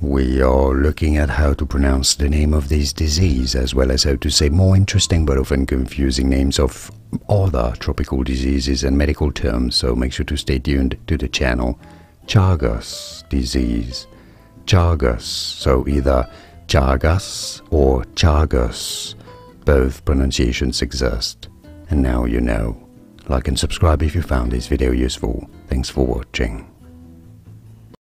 we are looking at how to pronounce the name of this disease as well as how to say more interesting but often confusing names of other tropical diseases and medical terms, so make sure to stay tuned to the channel. Chagas disease. Chagas, so either Chagas or Chagas. Both pronunciations exist. And now you know. Like and subscribe if you found this video useful. Thanks for watching.